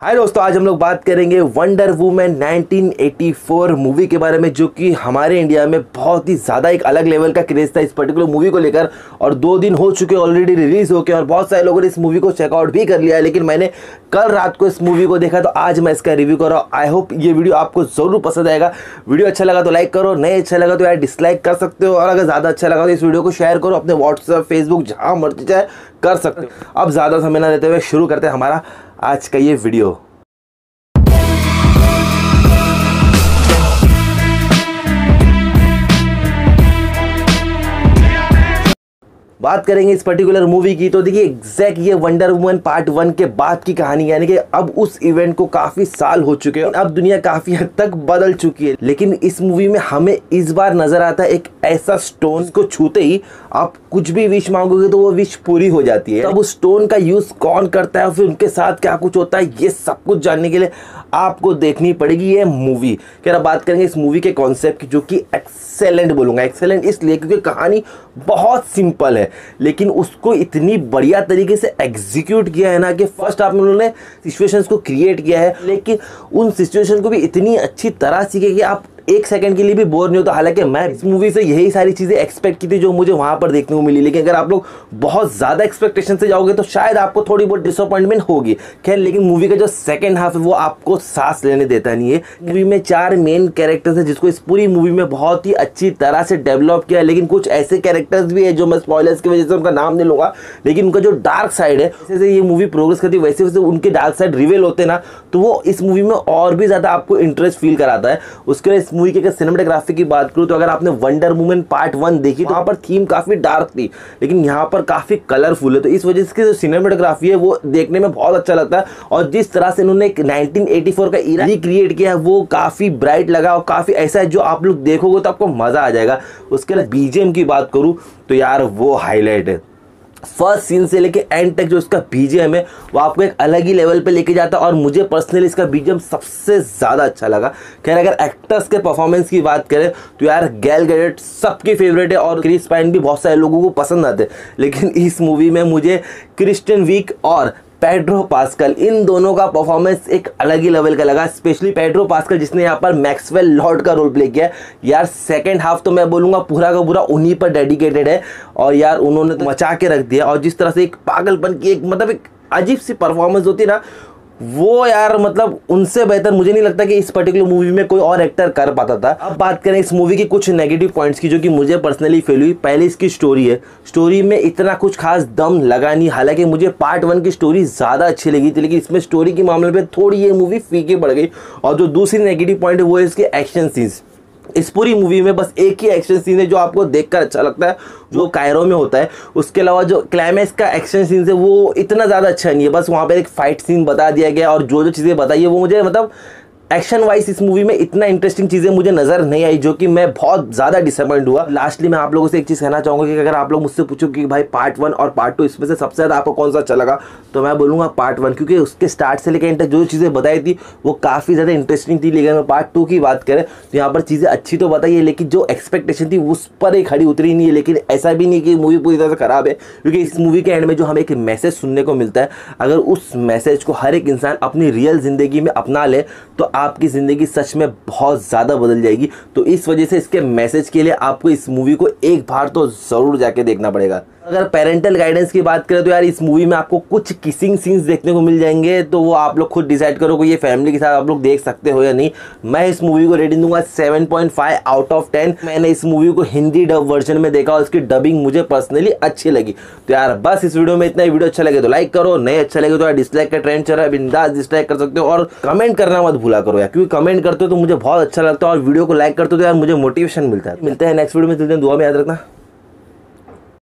हाय दोस्तों, आज हम लोग बात करेंगे वंडर वुमेन 1984 मूवी के बारे में, जो कि हमारे इंडिया में बहुत ही ज़्यादा एक अलग लेवल का क्रेज था इस पर्टिकुलर मूवी को लेकर। और दो दिन हो चुके ऑलरेडी रिलीज़ होके, और बहुत सारे लोगों ने इस मूवी को चेकआउट भी कर लिया है। लेकिन मैंने कल रात को इस मूवी को देखा तो आज मैं इसका रिव्यू कर रहा हूँ। आई होप ये वीडियो आपको ज़रूर पसंद आएगा। वीडियो अच्छा लगा तो लाइक करो, नहीं अच्छा लगा तो यार डिसलाइक कर सकते हो, और अगर ज़्यादा अच्छा लगा तो इस वीडियो को शेयर करो, अपने व्हाट्सअप फेसबुक जहाँ मर्ज़ी चाहे कर सकते हो। अब ज़्यादा समय ना लेते हुए शुरू करते हैं हमारा आज का ये वीडियो। बात करेंगे इस पर्टिकुलर मूवी की तो देखिए एग्जैक्ट ये वंडर वुमन पार्ट वन के बाद की कहानी, यानी कि अब उस इवेंट को काफ़ी साल हो चुके हैं, अब दुनिया काफ़ी हद तक बदल चुकी है। लेकिन इस मूवी में हमें इस बार नज़र आता है एक ऐसा स्टोन को छूते ही आप कुछ भी विश मांगोगे तो वो विश पूरी हो जाती है। अब उस स्टोन का यूज़ कौन करता है फिर उनके साथ क्या कुछ होता है, ये सब कुछ जानने के लिए आपको देखनी पड़ेगी ये मूवी क्या बात करेंगे इस मूवी के कॉन्सेप्ट की, जो कि एक्सेलेंट बोलूँगा एक्सेलेंट इसलिए क्योंकि कहानी बहुत सिंपल है। लेकिन उसको इतनी बढ़िया तरीके से एग्जीक्यूट किया है ना कि फ़र्स्ट आप उन्होंने सिचुएशंस को क्रिएट किया है। लेकिन उन सिचुएशन को भी इतनी अच्छी तरह सीखे कि आप एक सेकंड के लिए भी बोर नहीं होता। हालाँकि मैं इस मूवी से यही सारी चीज़ें एक्सपेक्ट की थी जो मुझे वहाँ पर देखने को मिली। लेकिन अगर आप लोग बहुत ज़्यादा एक्सपेक्टेशन से जाओगे तो शायद आपको थोड़ी बहुत डिसअपॉइंटमेंट होगी। खैर, लेकिन मूवी का जो सेकंड हाफ़ है, वो आपको सांस लेने देता नहीं है। मूवी में चार मेन कैरेक्टर्स है जिसको इस पूरी मूवी में बहुत ही अच्छी तरह से डेवलप किया है। लेकिन कुछ ऐसे कैरेक्टर्स भी है जो मैं स्पॉयलर्स की वजह से उनका नाम नहीं लूँगा। लेकिन उनका जो डार्क साइड है, जैसे ये मूवी प्रोग्रेस करती है, वैसे वैसे उनके डार्क साइड रिवेल होते ना। तो वो इस मूवी में और भी ज़्यादा आपको इंटरेस्ट फील कराता है। उसके लिए इस मूवी के सिनेमेटिक सिनेमेटोग्राफी की बात करूँ तो अगर आपने वंडर वुमेन पार्ट वन देखी तो वहाँ पर थीम काफ़ी डार्क थी लेकिन यहाँ पर काफ़ी कलरफुल है। तो इस वजह से जो सिनेमेटोग्राफी है वो देखने में बहुत अच्छा लगता है। और जिस तरह से इन्होंने एक 1984 का इरा रिक्रिएट किया है वो काफ़ी ब्राइट लगा और काफ़ी ऐसा है जो आप लोग देखोगे तो आपको मज़ा आ जाएगा। उसके बाद बीजेम की बात करूँ तो यार वो हाईलाइट है। फ़र्स्ट सीन से लेके एंड तक जो इसका बीजेम है, वो आपको एक अलग ही लेवल पे लेके जाता है और मुझे पर्सनली इसका बीजेम सबसे ज़्यादा अच्छा लगा। खैर, अगर एक्टर्स के परफॉर्मेंस की बात करें तो यार गैल गैरेट सबकी फेवरेट है और क्रिस पाइन भी बहुत सारे लोगों को पसंद आते हैं। लेकिन इस मूवी में मुझे क्रिस्टन वीक और पेड्रो पास्कल इन दोनों का परफॉर्मेंस एक अलग ही लेवल का लगा स्पेशली पेड्रो पास्कल जिसने यहाँ पर मैक्सवेल लॉर्ड का रोल प्ले किया। यार सेकेंड हाफ़ तो मैं बोलूँगा पूरा का पूरा उन्हीं पर डेडिकेटेड है। और यार, उन्होंने तो मचा के रख दिया। और जिस तरह से एक पागलपन की एक मतलब एक अजीब सी परफॉर्मेंस होती है ना वो यार मतलब उनसे बेहतर मुझे नहीं लगता कि इस पर्टिकुलर मूवी में कोई और एक्टर कर पाता था। अब बात करें इस मूवी की कुछ नेगेटिव पॉइंट्स की, जो कि मुझे पर्सनली फील हुई। पहले इसकी स्टोरी है। स्टोरी में इतना कुछ खास दम लगा नहीं। हालाँकि मुझे पार्ट वन की स्टोरी ज़्यादा अच्छी लगी थी, लेकिन इसमें स्टोरी के मामले में थोड़ी ये मूवी फीकी पड़ गई। और जो दूसरी नेगेटिव पॉइंट है, वो है इसके एक्शन सीन्स इस पूरी मूवी में बस एक ही एक्शन सीन है जो आपको देखकर अच्छा लगता है जो कायरो में होता है। उसके अलावा जो क्लाइमैक्स का एक्शन सीन है, वो इतना ज़्यादा अच्छा नहीं है। बस वहाँ पर एक फाइट सीन बता दिया गया और जो जो चीज़ें बताई है, वो मुझे मतलब एक्शन वाइज इस मूवी में इतना इंटरेस्टिंग चीज़ें मुझे नज़र नहीं आई, जो कि मैं बहुत ज़्यादा डिसअपॉइंट हुआ। लास्टली मैं आप लोगों से एक चीज़ कहना चाहूँगा कि अगर आप लोग मुझसे पूछो कि भाई पार्ट वन और पार्ट टू इसमें से सबसे ज़्यादा आपको कौन सा अच्छा लगा तो मैं बोलूँगा पार्ट वन क्योंकि उसके स्टार्ट से लेकर जो चीज़ें बताई थी, वो काफ़ी ज़्यादा इंटरेस्टिंग थी। लेकिन पार्ट टू की बात करें तो यहाँ पर चीज़ें अच्छी तो बताइए लेकिन जो एक्सपेक्टेशन थी, उस पर ही खड़ी उतरी नहीं है। लेकिन ऐसा भी नहीं कि मूवी पूरी तरह से ख़राब है, क्योंकि इस मूवी के एंड में जो हमें एक मैसेज सुनने को मिलता है, अगर उस मैसेज को हर एक इंसान अपनी रियल ज़िंदगी में अपना ले तो आपकी ज़िंदगी सच में बहुत ज़्यादा बदल जाएगी। तो इस वजह से इसके मैसेज के लिए आपको इस मूवी को एक बार तो ज़रूर जाके देखना पड़ेगा। अगर पेरेंटल गाइडेंस की बात करें तो यार इस मूवी में आपको कुछ किसिंग सीन्स देखने को मिल जाएँगे तो वो आप लोग खुद डिसाइड करो कि ये फैमिली के साथ आप लोग देख सकते हो या नहीं। मैं इस मूवी को रेटिंग दूँगा 7.5 आउट ऑफ़ 10 मैंने इस मूवी को हिंदी डब वर्जन में देखा और इसकी डबिंग मुझे पर्सनली अच्छी लगी। तो यार बस इस वीडियो में इतना वीडियो अच्छा लगे तो लाइक करो नहीं अच्छा लगे तो यार डिसलाइक का ट्रेंड चल रहा है, बिंदास डिसलाइक कर सकते हो और कमेंट करना मत भूला करो यार, क्योंकि कमेंट करते हो तो मुझे बहुत अच्छा लगता है और वीडियो को लाइक करते हो तो यार मुझे मोटिवेशन मिलता है। मिलते हैं नेक्स्ट वीडियो में दुआ में याद रखना।